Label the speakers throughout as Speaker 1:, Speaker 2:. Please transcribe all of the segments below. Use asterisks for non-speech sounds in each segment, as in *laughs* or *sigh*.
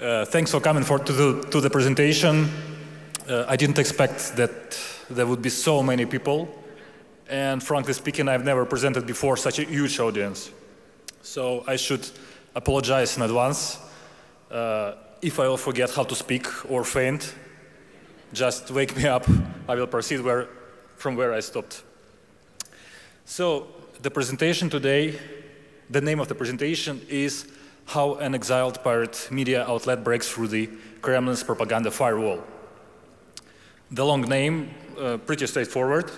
Speaker 1: Uh, thanks for coming for, to, the, to the presentation. Uh, I didn't expect that there would be so many people. And frankly speaking, I've never presented before such a huge audience. So I should apologize in advance. Uh, if I will forget how to speak or faint, just wake me up. I will proceed where, from where I stopped. So the presentation today, the name of the presentation is How an Exiled Pirate Media Outlet Breaks Through the Kremlin's Propaganda Firewall. The long name, uh, pretty straightforward.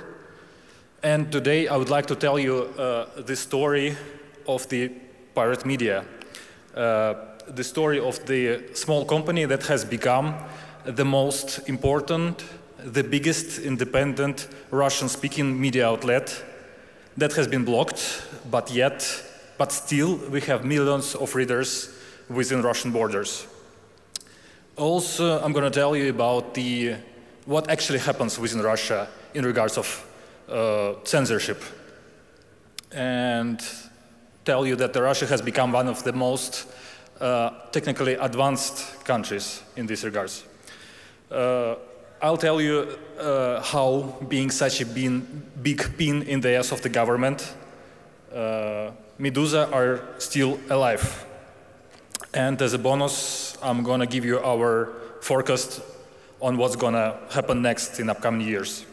Speaker 1: And today I would like to tell you uh, the story of the pirate media. Uh, the story of the small company that has become the most important, the biggest independent Russian-speaking media outlet that has been blocked, but yet, but still we have millions of readers within Russian borders. Also, I'm going to tell you about the, what actually happens within Russia in regards of uh, censorship. And tell you that Russia has become one of the most uh, technically advanced countries in this regards. Uh, I'll tell you uh, how being such a big pin in the ass of the government, uh, Meduza are still alive. And as a bonus, I'm going to give you our forecast on what's going to happen next in upcoming years.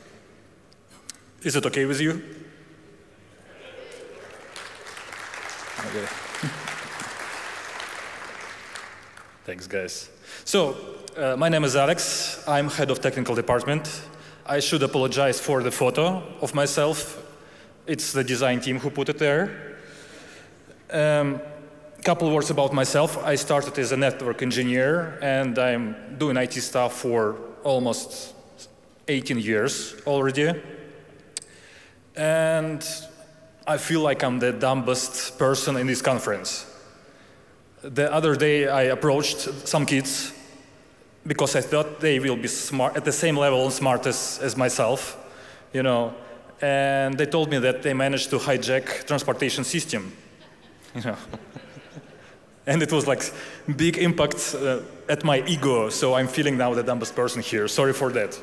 Speaker 1: Is it okay with you? Okay. *laughs* Thanks, guys. So, uh, my name is Alex. I'm head of technical department. I should apologize for the photo of myself. It's the design team who put it there. A um, couple words about myself. I started as a network engineer, and I'm doing IT stuff for almost 18 years already. And I feel like I'm the dumbest person in this conference. The other day I approached some kids because I thought they will be smart at the same level and smart as, as myself, you know, and they told me that they managed to hijack transportation system, *laughs* you know. and it was like big impact uh, at my ego, so I'm feeling now the dumbest person here. Sorry for that.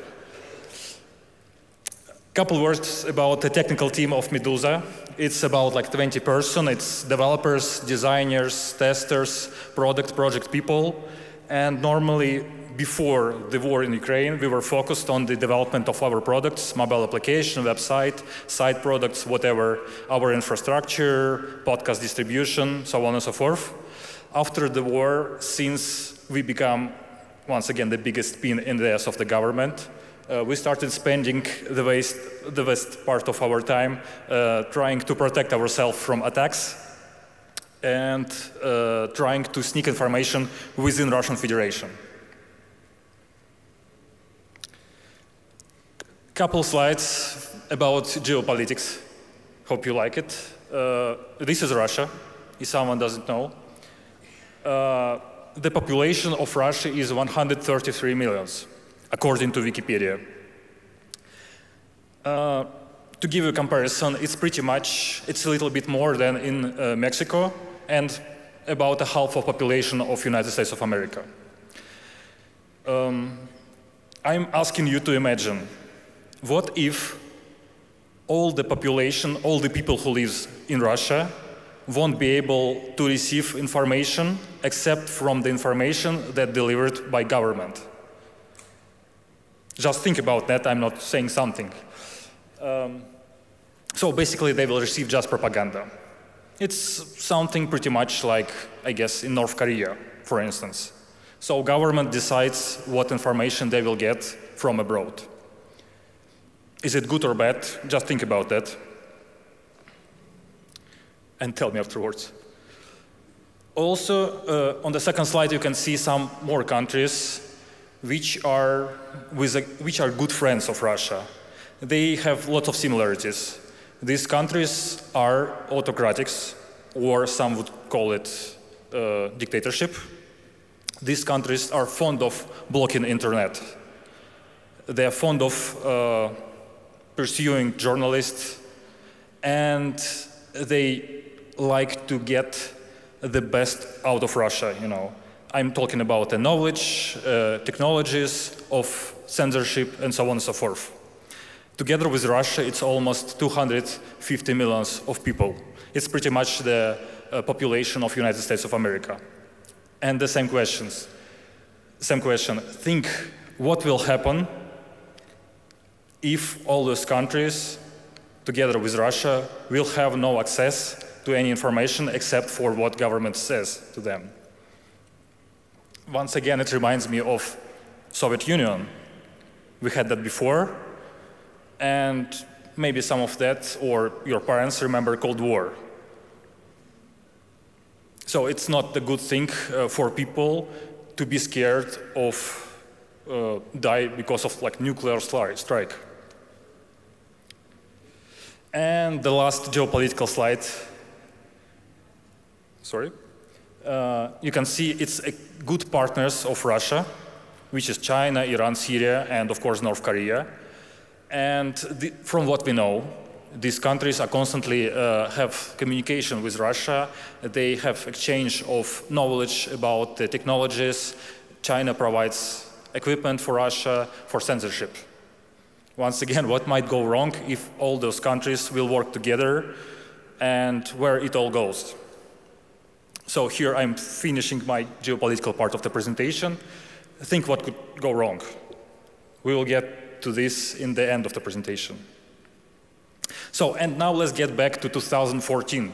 Speaker 1: Couple words about the technical team of Meduza. It's about like 20 person. It's developers, designers, testers, product project people. And normally, before the war in Ukraine, we were focused on the development of our products, mobile application, website, side products, whatever, our infrastructure, podcast distribution, so on and so forth. After the war, since we become, once again, the biggest pin in the ass of the government, uh, we started spending the waste, the best part of our time uh, trying to protect ourselves from attacks and uh, trying to sneak information within Russian Federation. Couple slides about geopolitics. Hope you like it. Uh, this is Russia, if someone doesn't know. Uh, the population of Russia is 133 millions according to Wikipedia. Uh, to give you a comparison, it's pretty much, it's a little bit more than in uh, Mexico and about a half of population of United States of America. Um, I'm asking you to imagine, what if all the population, all the people who live in Russia won't be able to receive information except from the information that delivered by government? Just think about that, I'm not saying something. Um, so basically they will receive just propaganda. It's something pretty much like, I guess, in North Korea, for instance. So government decides what information they will get from abroad. Is it good or bad? Just think about that. And tell me afterwards. Also, uh, on the second slide, you can see some more countries which are, with a, which are good friends of Russia. They have lots of similarities. These countries are autocratics, or some would call it uh, dictatorship. These countries are fond of blocking internet. They are fond of uh, pursuing journalists, and they like to get the best out of Russia, you know. I'm talking about the knowledge, uh, technologies of censorship, and so on and so forth. Together with Russia, it's almost 250 millions of people. It's pretty much the uh, population of United States of America. And the same questions. Same question. Think what will happen if all those countries, together with Russia, will have no access to any information except for what government says to them. Once again, it reminds me of Soviet Union. We had that before, and maybe some of that, or your parents remember Cold War. So it's not a good thing uh, for people to be scared of uh, die because of like nuclear strike. And the last geopolitical slide. Sorry. Uh, you can see it's a good partners of Russia, which is China, Iran, Syria, and of course North Korea. And the, from what we know, these countries are constantly uh, have communication with Russia. They have exchange of knowledge about the technologies. China provides equipment for Russia for censorship. Once again, what might go wrong if all those countries will work together and where it all goes. So here I'm finishing my geopolitical part of the presentation. Think what could go wrong. We will get to this in the end of the presentation. So, and now let's get back to 2014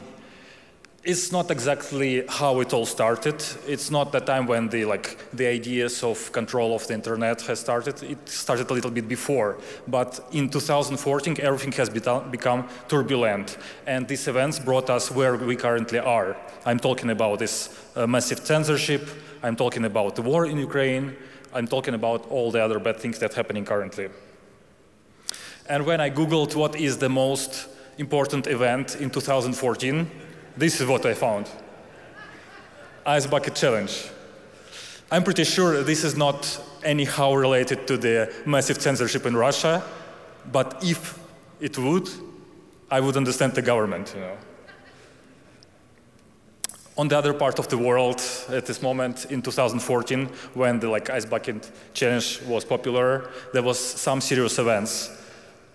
Speaker 1: it's not exactly how it all started. It's not the time when the like the ideas of control of the internet has started. It started a little bit before, but in 2014 everything has become turbulent, and these events brought us where we currently are. I'm talking about this uh, massive censorship. I'm talking about the war in Ukraine. I'm talking about all the other bad things that are happening currently. And when I googled what is the most important event in 2014 this is what I found. Ice Bucket Challenge. I'm pretty sure this is not anyhow related to the massive censorship in Russia, but if it would, I would understand the government, you know. On the other part of the world, at this moment in 2014, when the like ice bucket challenge was popular, there was some serious events.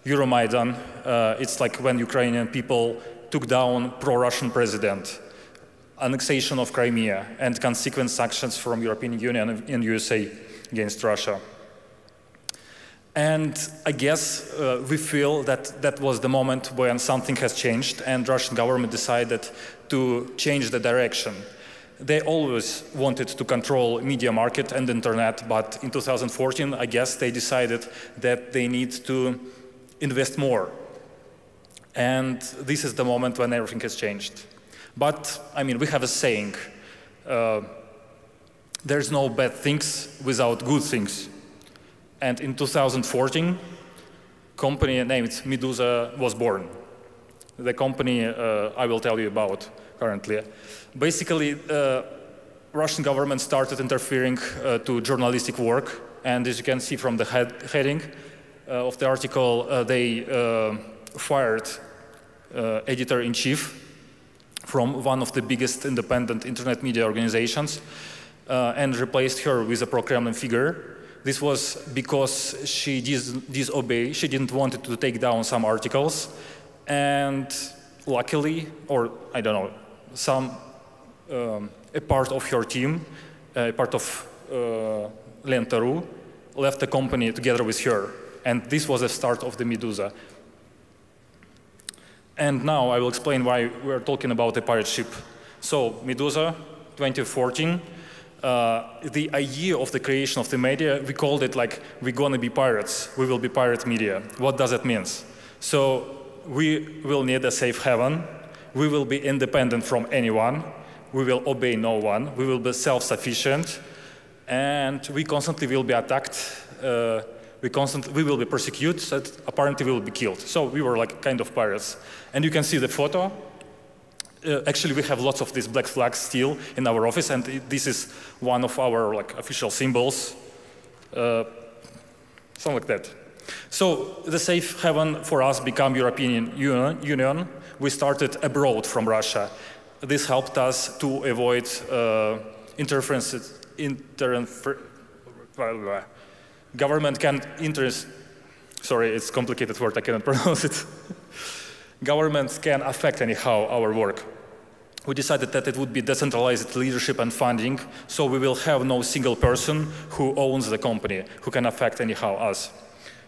Speaker 1: Euromaidan, uh, it's like when Ukrainian people took down pro-Russian president, annexation of Crimea, and consequent sanctions from European Union and USA against Russia. And I guess uh, we feel that that was the moment when something has changed and Russian government decided to change the direction. They always wanted to control media market and internet, but in 2014, I guess they decided that they need to invest more and this is the moment when everything has changed. But, I mean, we have a saying, uh, there's no bad things without good things. And in 2014, company named Meduza was born. The company uh, I will tell you about currently. Basically, uh, Russian government started interfering uh, to journalistic work, and as you can see from the head heading uh, of the article, uh, they fired uh, editor-in-chief from one of the biggest independent internet media organizations uh, and replaced her with a pro-Kremlin figure. This was because she dis disobeyed, she didn't want to take down some articles, and luckily, or I don't know, some, um, a part of her team, a part of uh, Lenta.ru, left the company together with her. And this was the start of the Meduza. And now I will explain why we're talking about a pirate ship. So Meduza 2014, uh, the idea of the creation of the media, we called it like, we're gonna be pirates, we will be pirate media. What does that mean? So we will need a safe haven, we will be independent from anyone, we will obey no one, we will be self-sufficient, and we constantly will be attacked uh, we constantly we will be persecuted, apparently we will be killed. So we were like kind of pirates. And you can see the photo. Uh, actually, we have lots of these black flags still in our office, and it, this is one of our like official symbols, uh, something like that. So the safe haven for us became European Union. We started abroad from Russia. This helped us to avoid uh, interfer government can interest, sorry, it's complicated word, I cannot *laughs* pronounce it. Governments can affect anyhow our work. We decided that it would be decentralized leadership and funding, so we will have no single person who owns the company, who can affect anyhow us.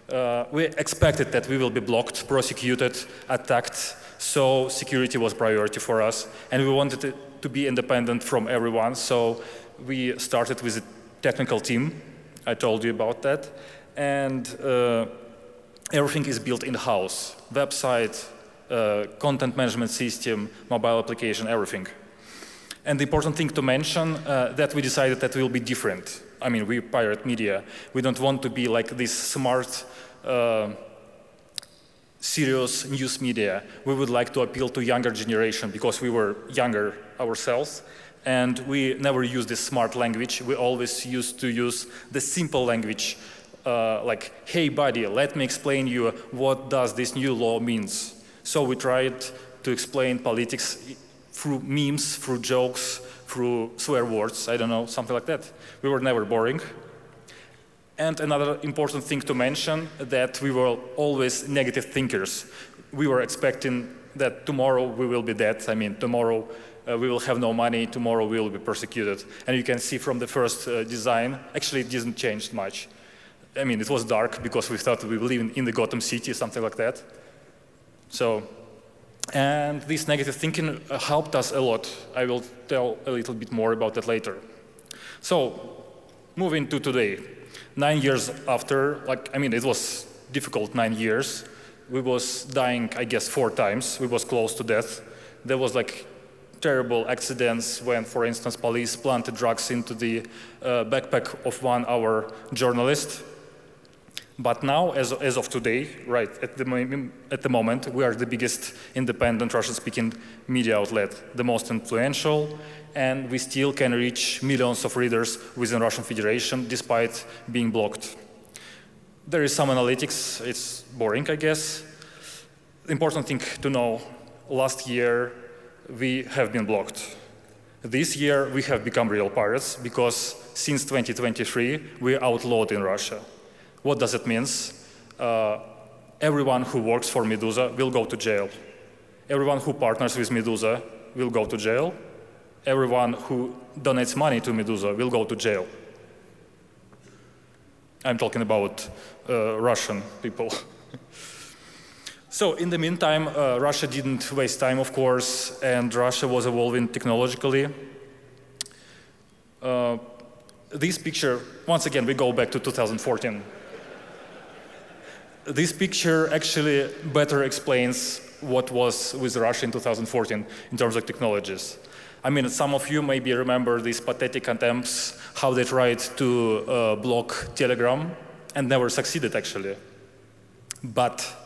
Speaker 1: Uh, we expected that we will be blocked, prosecuted, attacked, so security was priority for us, and we wanted to be independent from everyone, so we started with a technical team. I told you about that. And uh, everything is built in-house. Website, uh, content management system, mobile application, everything. And the important thing to mention uh, that we decided that we will be different. I mean, we pirate media. We don't want to be like this smart, uh, serious news media. We would like to appeal to younger generation because we were younger ourselves and we never use this smart language. We always used to use the simple language, uh, like, hey buddy, let me explain you what does this new law means. So we tried to explain politics through memes, through jokes, through swear words, I don't know, something like that. We were never boring. And another important thing to mention, that we were always negative thinkers. We were expecting that tomorrow we will be dead. I mean, tomorrow uh, we will have no money, tomorrow we will be persecuted. And you can see from the first uh, design, actually it didn't change much. I mean, it was dark because we thought we were in, in the Gotham City, something like that. So, and this negative thinking uh, helped us a lot. I will tell a little bit more about that later. So, moving to today. Nine years after, like, I mean, it was difficult nine years. We was dying, I guess, four times. We was close to death. There was like terrible accidents when, for instance, police planted drugs into the uh, backpack of one our journalist. But now, as, as of today, right, at the, at the moment, we are the biggest independent Russian-speaking media outlet, the most influential, and we still can reach millions of readers within Russian Federation despite being blocked. There is some analytics, it's boring, I guess. Important thing to know, last year, we have been blocked. This year, we have become real pirates because since 2023, we are outlawed in Russia. What does it mean? Uh, everyone who works for Meduza will go to jail. Everyone who partners with Meduza will go to jail. Everyone who donates money to Meduza will go to jail. I'm talking about uh, Russian people. *laughs* So in the meantime, uh, Russia didn't waste time, of course, and Russia was evolving technologically. Uh, this picture, once again, we go back to 2014. this picture actually better explains what was with Russia in 2014 in terms of technologies. I mean, some of you maybe remember these pathetic attempts, how they tried to uh, block Telegram and never succeeded, actually. But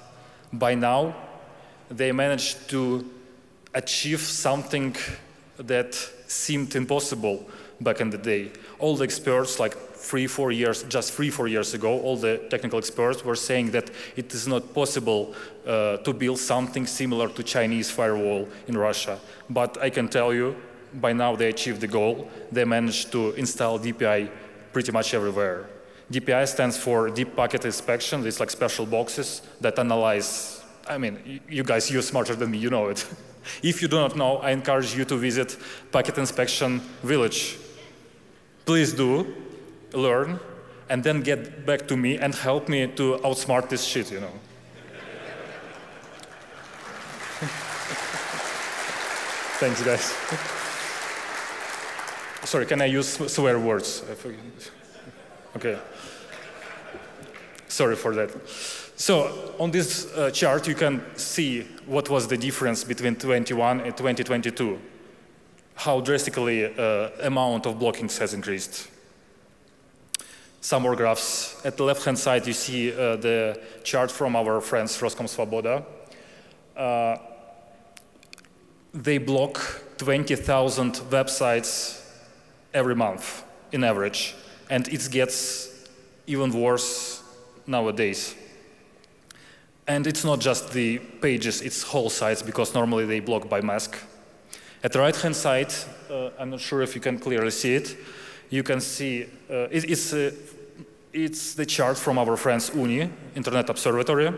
Speaker 1: by now, they managed to achieve something that seemed impossible back in the day. All the experts, like three, four years, just three, four years ago, all the technical experts were saying that it is not possible uh, to build something similar to Chinese firewall in Russia. But I can tell you, by now they achieved the goal. They managed to install DPI pretty much everywhere. DPI stands for Deep Packet Inspection. It's like special boxes that analyze, I mean, you guys, you're smarter than me, you know it. *laughs* if you do not know, I encourage you to visit Packet Inspection Village. Please do, learn, and then get back to me and help me to outsmart this shit, you know. *laughs* Thanks, guys. *laughs* Sorry, can I use swear words? Okay. Sorry for that. So on this uh, chart, you can see what was the difference between 21 and 2022, how drastically uh, amount of blockings has increased. Some more graphs. At the left-hand side, you see uh, the chart from our friends Roskomsvoboda. Uh, they block 20,000 websites every month, in average, and it gets even worse nowadays. And it's not just the pages, it's whole sites, because normally they block by mask. At the right-hand side, uh, I'm not sure if you can clearly see it, You can see uh, it, it's, uh, it's the chart from our friends OONI, Internet Observatory.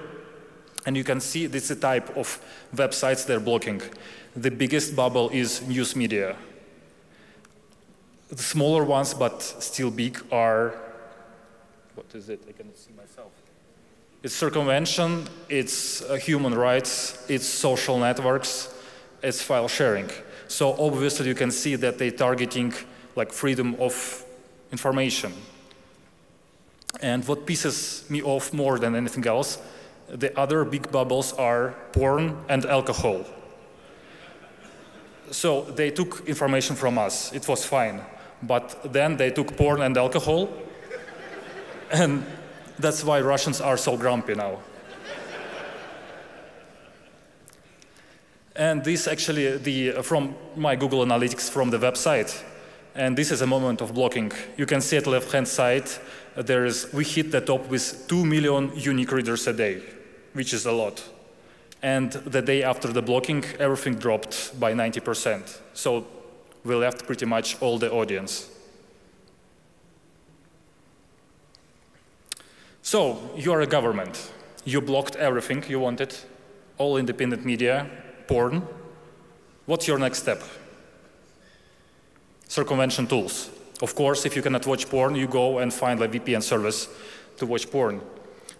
Speaker 1: And you can see this is type of websites they're blocking. The biggest bubble is news media. The smaller ones, but still big, are what is it? I cannot see myself. It's circumvention, it's uh, human rights, it's social networks, it's file sharing. So obviously you can see that they're targeting like freedom of information. And what pisses me off more than anything else, the other big bubbles are porn and alcohol. So they took information from us, it was fine. But then they took porn and alcohol, and that's why Russians are so grumpy now. and this actually, the, from my Google Analytics from the website, and this is a moment of blocking. You can see at left-hand side, there is, we hit the top with 2 million unique readers a day, which is a lot. And the day after the blocking, everything dropped by 90%. So we left pretty much all the audience. So you are a government. You blocked everything you wanted, all independent media, porn. What's your next step? Circumvention tools. Of course, if you cannot watch porn, you go and find a VPN service to watch porn.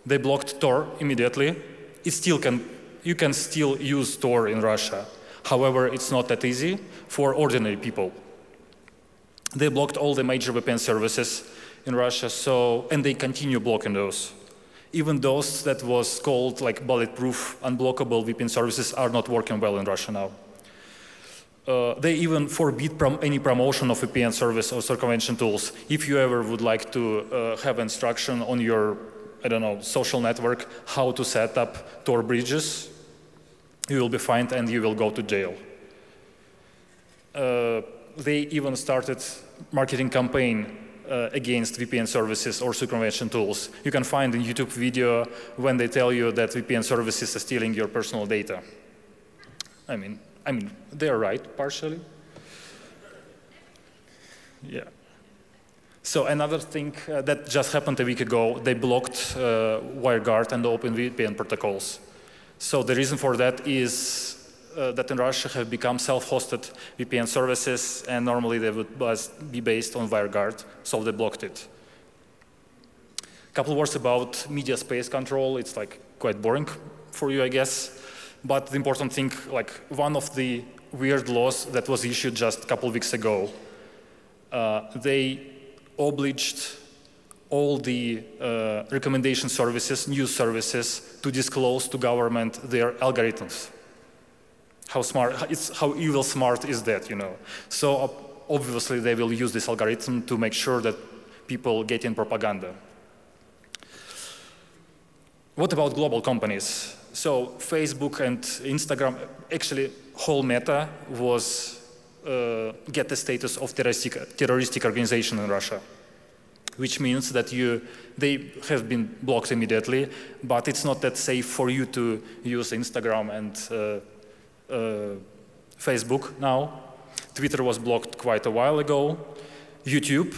Speaker 1: They blocked Tor immediately. It still can, you can still use Tor in Russia. However, it's not that easy for ordinary people. They blocked all the major VPN services in Russia, so, and they continue blocking those. Even those that was called like bulletproof, unblockable VPN services are not working well in Russia now. Uh, they even forbid prom any promotion of VPN service or circumvention tools. If you ever would like to uh, have instruction on your, I don't know, social network, how to set up Tor bridges, you will be fined and you will go to jail. Uh, they even started marketing campaign uh, against VPN services or circumvention tools. You can find in YouTube video when they tell you that VPN services are stealing your personal data. I mean, I mean, they are right, partially. Yeah. So another thing uh, that just happened a week ago, they blocked uh, WireGuard and OpenVPN protocols. So the reason for that is uh, that in Russia have become self-hosted VPN services, and normally they would be based on WireGuard, so they blocked it. A couple words about media space control. It's like quite boring for you, I guess. But the important thing, like one of the weird laws that was issued just a couple weeks ago, uh, they obliged all the uh, recommendation services, news services, to disclose to government their algorithms. How smart, it's, how evil smart is that, you know? So obviously they will use this algorithm to make sure that people get in propaganda. What about global companies? So Facebook and Instagram, actually whole Meta was uh, get the status of terroristic, terroristic organization in Russia, which means that you, they have been blocked immediately, but it's not that safe for you to use Instagram and uh, uh, Facebook now. Twitter was blocked quite a while ago. YouTube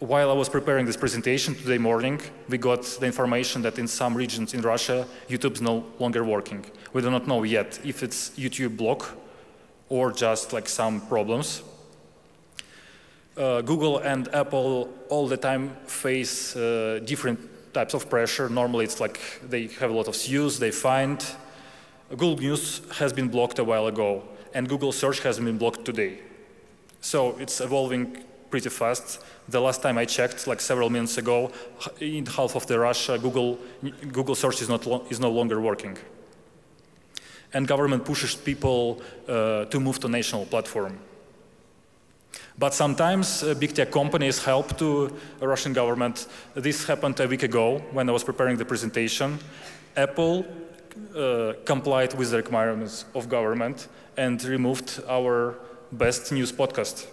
Speaker 1: while I was preparing this presentation today morning, we got the information that in some regions in Russia, YouTube is no longer working. We do not know yet if it's YouTube block or just like some problems. Uh, Google and Apple all the time face uh, different types of pressure. Normally it's like they have a lot of views, they find. Google News has been blocked a while ago, and Google Search has been blocked today. So it's evolving pretty fast. The last time I checked, like several minutes ago, in half of the Russia, Google, Google search is, not is no longer working. And government pushes people uh, to move to national platform. But sometimes uh, big tech companies help to a Russian government. This happened a week ago when I was preparing the presentation. Apple uh, complied with the requirements of government and removed our best news podcast.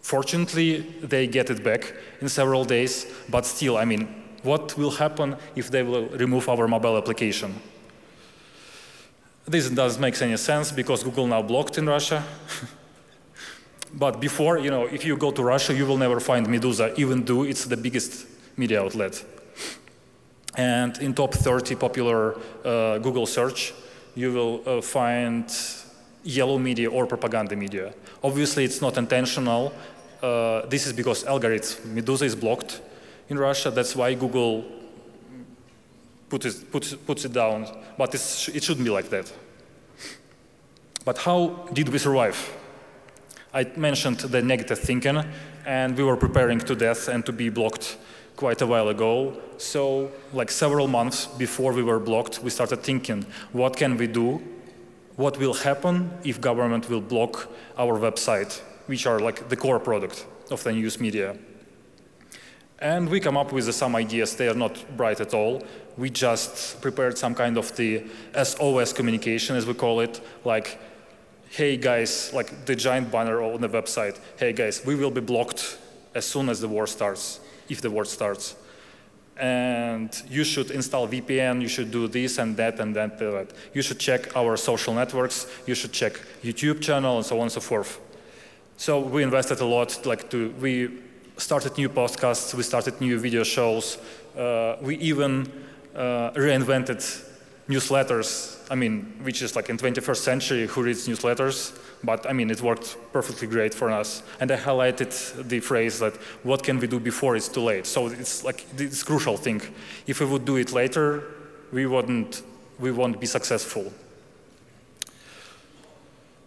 Speaker 1: Fortunately, they get it back in several days, but still, I mean, what will happen if they will remove our mobile application? This doesn't make any sense because Google now blocked in Russia. *laughs* But before, you know, if you go to Russia, you will never find Meduza, even though it's the biggest media outlet. And in top 30 popular uh, Google search, you will uh, find yellow media or propaganda media. Obviously, it's not intentional. Uh, this is because algorithm Meduza is blocked in Russia. That's why Google puts it, puts, puts it down. But it shouldn't be like that. But how did we survive? I mentioned the negative thinking, and we were preparing to death and to be blocked quite a while ago. So like several months before we were blocked, we started thinking, what can we do? What will happen if government will block our website, which are like the core product of the news media? And we come up with some ideas. They are not bright at all. We just prepared some kind of the SOS communication, as we call it, like, hey guys, like the giant banner on the website, hey guys, we will be blocked as soon as the war starts if the war starts. And you should install VPN, you should do this and that and that. And that. You should check our social networks, you should check YouTube channel and so on and so forth. So we invested a lot, like to, we started new podcasts, we started new video shows, uh, we even uh, reinvented newsletters, I mean, which is like in 21st century, who reads newsletters? But I mean, it worked perfectly great for us. And I highlighted the phrase that what can we do before it's too late? So it's like this crucial thing. If we would do it later, we wouldn't, we won't be successful.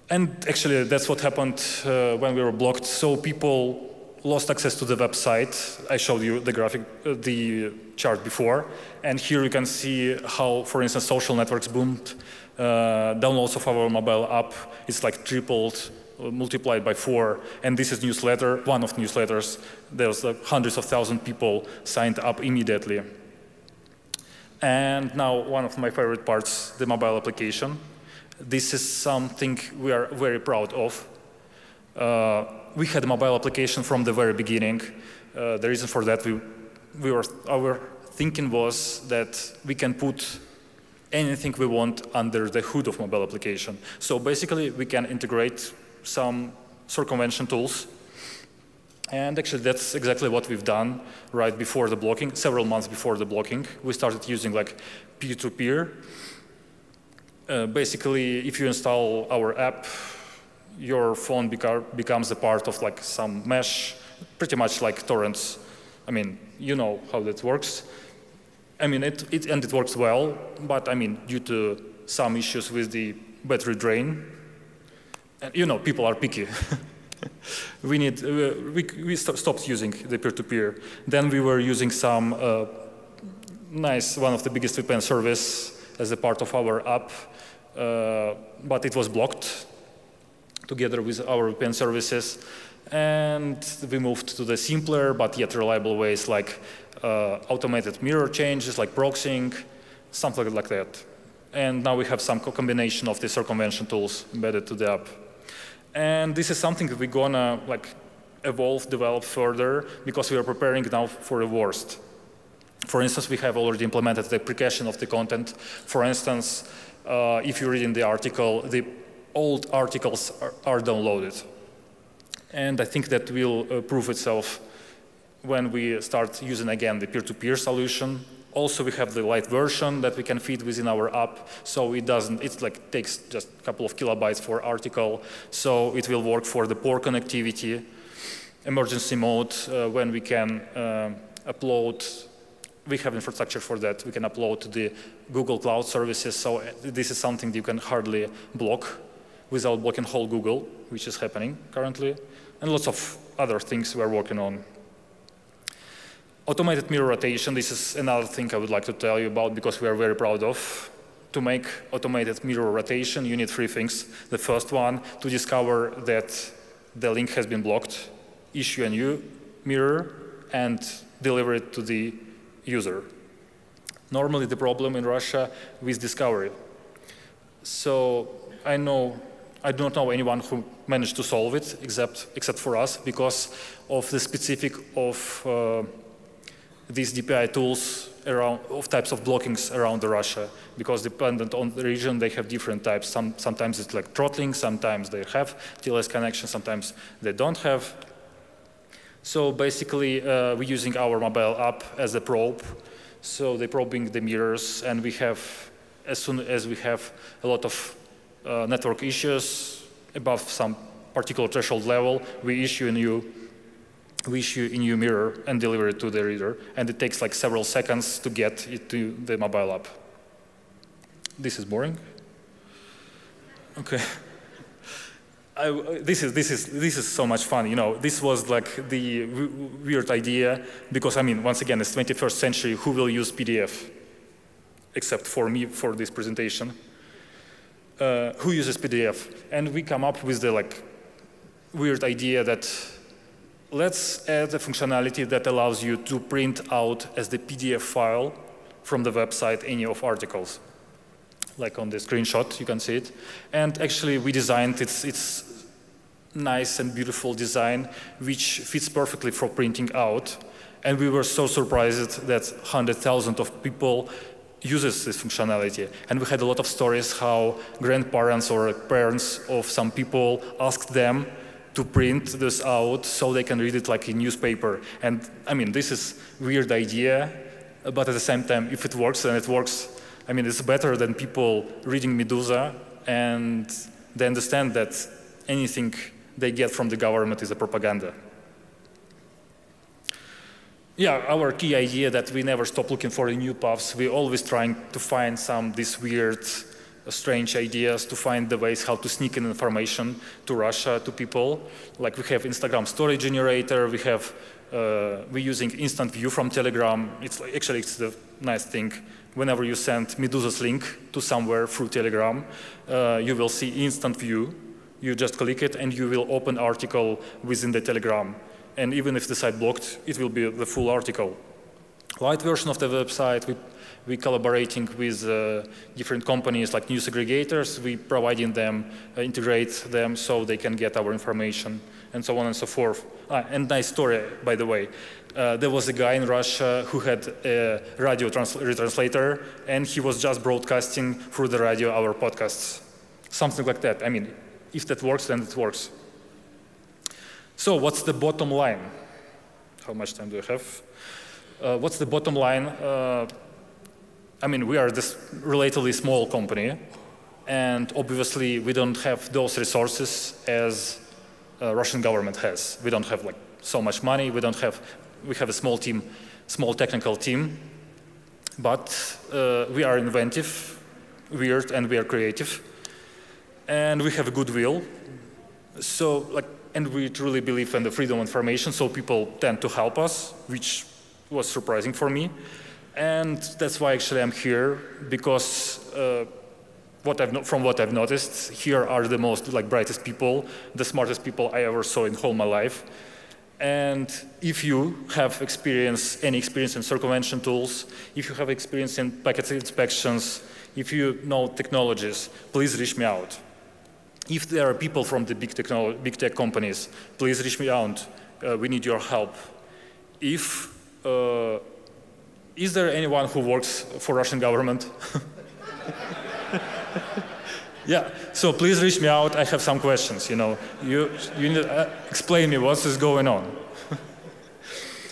Speaker 1: And actually, that's what happened uh, when we were blocked. So people lost access to the website. I showed you the graphic, uh, the chart before. And here you can see how, for instance, social networks boomed. Uh, downloads of our mobile app is like tripled, uh, multiplied by four. And this is newsletter, one of newsletters. There's uh, hundreds of thousand people signed up immediately. And now one of my favorite parts, the mobile application. This is something we are very proud of. We had a mobile application from the very beginning. Uh, the reason for that, we, we were, our thinking was that we can put anything we want under the hood of mobile application. So basically, we can integrate some circumvention tools. And actually, that's exactly what we've done right before the blocking, several months before the blocking. We started using like peer-to-peer. -peer. Uh, basically, if you install our app, your phone becomes a part of like some mesh, pretty much like torrents. I mean, you know how that works. I mean, it, it, and it works well, but I mean, due to some issues with the battery drain, and you know, people are picky. *laughs* we need, uh, we, we st stopped using the peer-to-peer. -peer. Then we were using some uh, nice, one of the biggest VPN service as a part of our app, uh, but it was blocked together with our VPN services. And we moved to the simpler but yet reliable ways like uh, automated mirror changes, like proxying, something like that. And now we have some combination of the circumvention tools embedded to the app. And this is something that we're gonna like evolve, develop further because we are preparing now for the worst. For instance, we have already implemented the precaching of the content. For instance, uh, if you read in the article, the old articles are, are downloaded. And I think that will uh, prove itself when we start using again the peer-to-peer -peer solution. Also, we have the light version that we can feed within our app, so it doesn't, it like takes just a couple of kilobytes for article, so it will work for the poor connectivity, emergency mode, uh, when we can uh, upload we have infrastructure for that. We can upload to the Google Cloud services, so uh, this is something that you can hardly block without blocking whole Google, which is happening currently, and lots of other things we're working on. Automated mirror rotation, this is another thing I would like to tell you about because we are very proud of. To make automated mirror rotation, you need three things. The first one, to discover that the link has been blocked, issue a new mirror, and deliver it to the user. Normally the problem in Russia with discovery. So I know I don't know anyone who managed to solve it except, except for us because of the specific of uh, these DPI tools around of types of blockings around the Russia because dependent on the region they have different types. Some, sometimes it's like throttling, sometimes they have TLS connection, sometimes they don't have. So basically uh, we're using our mobile app as a probe. So they're probing the mirrors and we have, as soon as we have a lot of uh, network issues above some particular threshold level, we issue a new we issue a new mirror and deliver it to the reader. And it takes like several seconds to get it to the mobile app. This is boring. Okay. I, this is this is this is so much fun. You know, this was like the weird idea because I mean, once again, it's 21st century. Who will use PDF? Except for me for this presentation. Uh, who uses PDF? And we come up with the like weird idea that let's add a functionality that allows you to print out as the PDF file from the website any of articles. Like on the screenshot, you can see it. And actually, we designed its, its nice and beautiful design, which fits perfectly for printing out. And we were so surprised that 100,000 of people uses this functionality. And we had a lot of stories how grandparents or parents of some people asked them to print this out so they can read it like a newspaper. And I mean, this is weird idea, but at the same time, if it works, then it works. I mean, it's better than people reading Meduza and they understand that anything they get from the government is a propaganda. Yeah, our key idea that we never stop looking for new paths. We're always trying to find some these weird strange ideas to find the ways how to sneak in information to Russia, to people. Like we have Instagram story generator, we have, uh, we're using instant view from Telegram. It's actually, it's the nice thing. Whenever you send Meduza's link to somewhere through Telegram, uh, you will see instant view. You just click it and you will open article within the Telegram. And even if the site blocked, it will be the full article. Light version of the website, we we collaborating with uh, different companies like news aggregators. We providing them, uh, integrate them so they can get our information and so on and so forth. Ah, and nice story, by the way. Uh, there was a guy in Russia who had a radio retranslator and he was just broadcasting through the radio our podcasts. Something like that. I mean, if that works, then it works. So what's the bottom line? How much time do I have? Uh, what's the bottom line? Uh, I mean, we are this relatively small company, and obviously we don't have those resources as uh, Russian government has. We don't have like so much money. We don't have. We have a small team, small technical team, but uh, we are inventive, weird, and we are creative, and we have a goodwill. So like, and we truly believe in the freedom of information. So people tend to help us, which was surprising for me. And that's why actually I'm here, because uh, what I've from what I've noticed, here are the most like brightest people, the smartest people I ever saw in whole my life. And if you have experience, any experience in circumvention tools, if you have experience in packet inspections, if you know technologies, please reach me out. If there are people from the big, big tech companies, please reach me out. Uh, we need your help. If uh, is there anyone who works for Russian government? *laughs* yeah, so please reach me out. I have some questions, you know. You, you need uh, explain me what is going on. *laughs*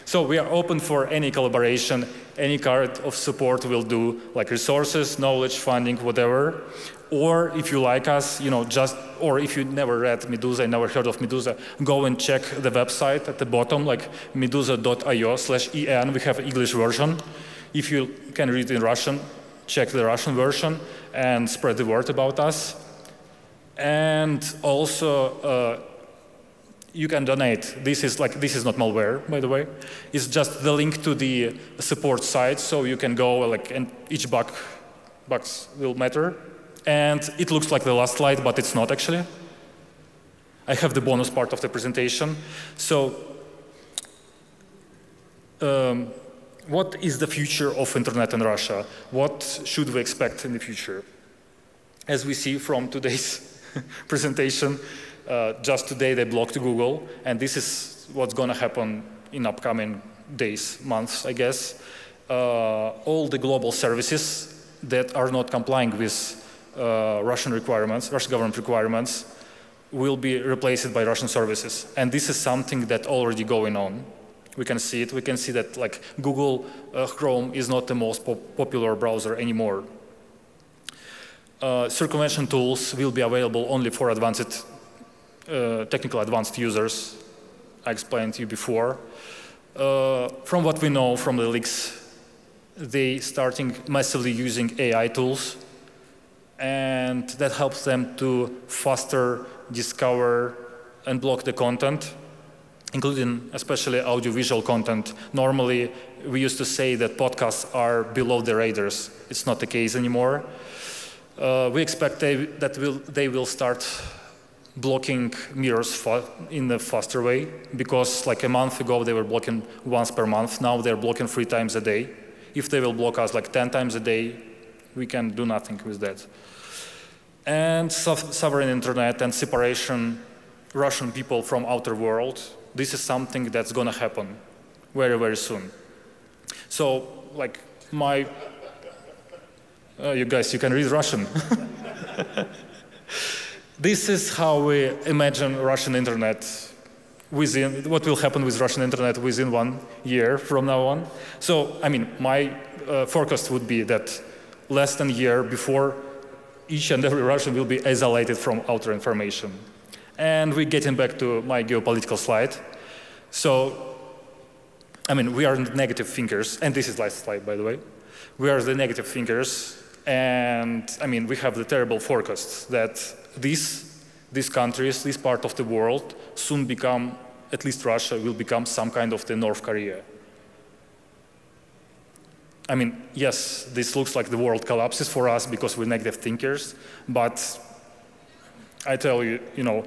Speaker 1: so we are open for any collaboration. Any kind of support will do, like resources, knowledge, funding, whatever. Or if you like us, you know, just, or if you never read Meduza, and never heard of Meduza, go and check the website at the bottom, like meduza.io slash en. We have English version. If you can read in Russian, check the Russian version and spread the word about us. And also, uh, you can donate. This is like this is not malware, by the way. It's just the link to the support site, so you can go like and each buck bucks will matter. And it looks like the last slide, but it's not actually. I have the bonus part of the presentation. So um, what is the future of internet in Russia? What should we expect in the future? As we see from today's *laughs* presentation, uh, just today they blocked Google, and this is what's going to happen in upcoming days, months, I guess, uh, all the global services that are not complying with uh, Russian requirements, Russian government requirements, will be replaced by Russian services. And this is something that already going on. We can see it. We can see that like Google uh, Chrome is not the most pop popular browser anymore. Uh, circumvention tools will be available only for advanced, uh, technical advanced users. I explained to you before. Uh, from what we know from the leaks, they starting massively using AI tools, and that helps them to faster discover and block the content, including especially audiovisual content. Normally, we used to say that podcasts are below the radars. It's not the case anymore. Uh, we expect they, that will, they will start blocking mirrors in a faster way because like a month ago they were blocking once per month. Now they're blocking three times a day. If they will block us like 10 times a day, we can do nothing with that and sovereign internet and separation Russian people from outer world, this is something that's going to happen very, very soon. So, like, my, uh, you guys, you can read Russian. *laughs* this is how we imagine Russian internet within, what will happen with Russian internet within one year from now on. So, I mean, my uh, forecast would be that less than a year before each and every Russian will be isolated from outer information. And we're getting back to my geopolitical slide. So, I mean, we are negative thinkers, and this is last slide, by the way. We are the negative thinkers, and I mean, we have the terrible forecasts that these, these countries, this part of the world, soon become, at least Russia, will become some kind of the North Korea. I mean, yes, this looks like the world collapses for us because we're negative thinkers, but I tell you, you know,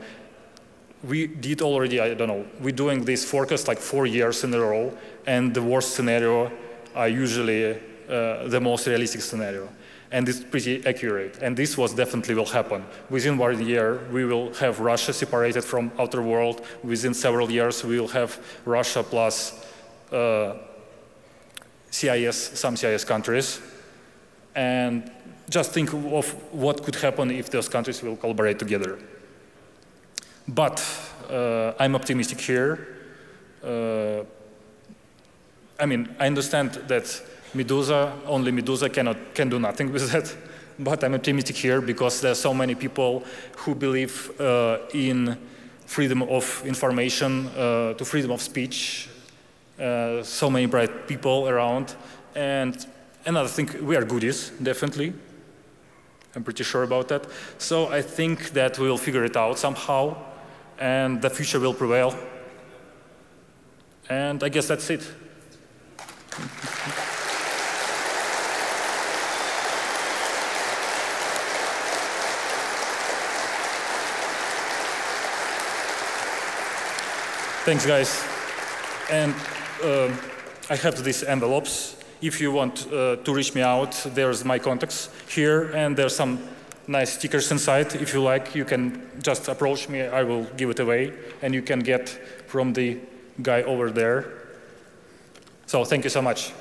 Speaker 1: we did already, I don't know, we're doing this forecast like four years in a row, and the worst scenario are usually uh, the most realistic scenario. And it's pretty accurate. And this was definitely will happen. Within one year, we will have Russia separated from outer world. Within several years, we will have Russia plus uh, CIS, some CIS countries, and just think of what could happen if those countries will collaborate together. But uh, I'm optimistic here. Uh, I mean, I understand that Meduza, only Meduza cannot, can do nothing with that, *laughs* but I'm optimistic here because there are so many people who believe uh, in freedom of information, uh, to freedom of speech, uh, so many bright people around. And another thing, we are goodies, definitely. I'm pretty sure about that. So I think that we'll figure it out somehow, and the future will prevail. And I guess that's it. Thanks, guys. And uh, I have these envelopes. If you want uh, to reach me out, there's my contacts here, and there's some nice stickers inside. If you like, you can just approach me. I will give it away, and you can get from the guy over there. So thank you so much.